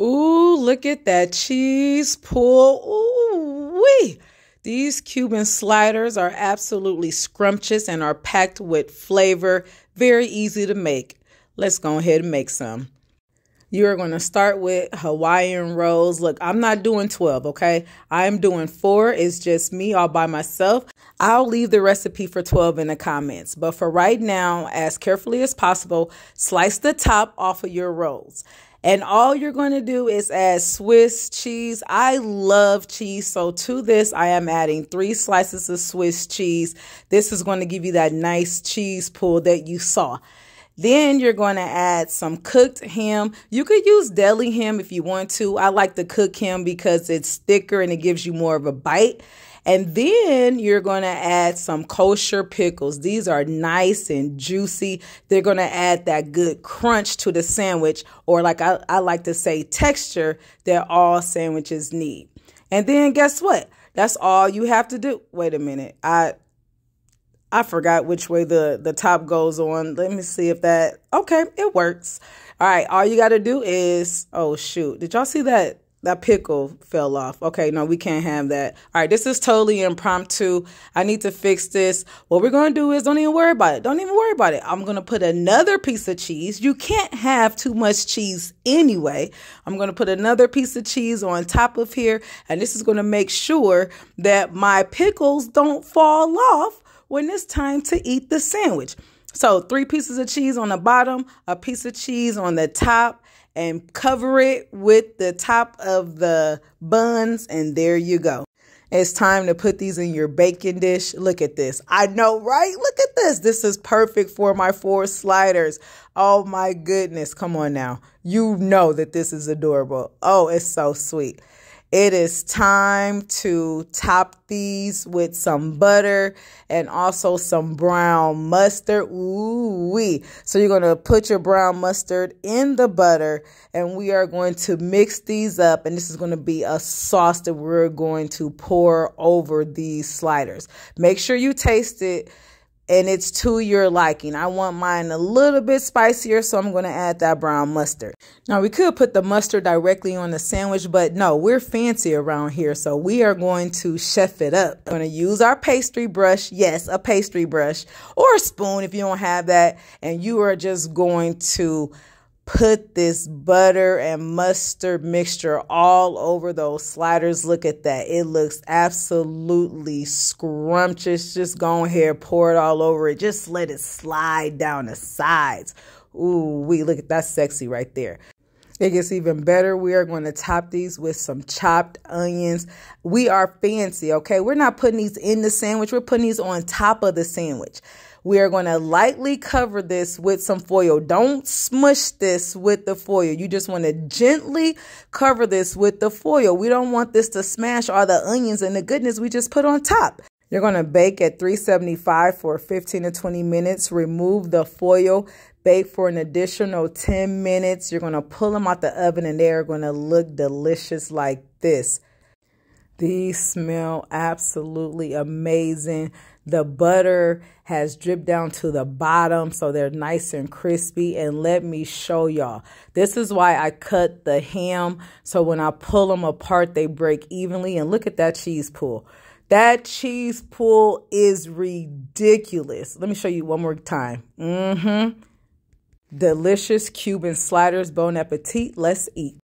Ooh, look at that cheese pull. Ooh, wee. These Cuban sliders are absolutely scrumptious and are packed with flavor. Very easy to make. Let's go ahead and make some. You're going to start with Hawaiian rolls. Look, I'm not doing 12, okay? I'm doing four. It's just me all by myself. I'll leave the recipe for 12 in the comments. But for right now, as carefully as possible, slice the top off of your rolls. And all you're going to do is add Swiss cheese. I love cheese. So to this, I am adding three slices of Swiss cheese. This is going to give you that nice cheese pull that you saw. Then you're going to add some cooked ham. You could use deli ham if you want to. I like the cooked ham because it's thicker and it gives you more of a bite. And then you're going to add some kosher pickles. These are nice and juicy. They're going to add that good crunch to the sandwich, or like I, I like to say, texture that all sandwiches need. And then guess what? That's all you have to do. Wait a minute. I I forgot which way the, the top goes on. Let me see if that, okay, it works. All right, all you got to do is, oh shoot, did y'all see that? That pickle fell off. Okay, no, we can't have that. All right, this is totally impromptu. I need to fix this. What we're going to do is don't even worry about it. Don't even worry about it. I'm going to put another piece of cheese. You can't have too much cheese anyway. I'm going to put another piece of cheese on top of here, and this is going to make sure that my pickles don't fall off when it's time to eat the sandwich. So, three pieces of cheese on the bottom, a piece of cheese on the top, and cover it with the top of the buns, and there you go. It's time to put these in your baking dish. Look at this. I know, right? Look at this. This is perfect for my four sliders. Oh my goodness. Come on now. You know that this is adorable. Oh, it's so sweet. It is time to top these with some butter and also some brown mustard. Ooh wee. So you're going to put your brown mustard in the butter and we are going to mix these up and this is going to be a sauce that we're going to pour over these sliders. Make sure you taste it and it's to your liking. I want mine a little bit spicier, so I'm going to add that brown mustard. Now, we could put the mustard directly on the sandwich, but no, we're fancy around here, so we are going to chef it up. I'm going to use our pastry brush, yes, a pastry brush, or a spoon if you don't have that, and you are just going to put this butter and mustard mixture all over those sliders. Look at that. It looks absolutely scrumptious. Just go ahead, pour it all over it. Just let it slide down the sides. Ooh, we look at that sexy right there. It gets even better. We are going to top these with some chopped onions. We are fancy, okay? We're not putting these in the sandwich. We're putting these on top of the sandwich. We are going to lightly cover this with some foil. Don't smush this with the foil. You just want to gently cover this with the foil. We don't want this to smash all the onions and the goodness we just put on top. You're going to bake at 375 for 15 to 20 minutes. Remove the foil. Bake for an additional 10 minutes. You're going to pull them out the oven and they are going to look delicious like this. These smell absolutely amazing. The butter has dripped down to the bottom so they're nice and crispy. And let me show y'all. This is why I cut the ham so when I pull them apart, they break evenly. And look at that cheese pull. That cheese pull is ridiculous. Let me show you one more time. Mm-hmm. Delicious Cuban sliders. Bon appetit. Let's eat.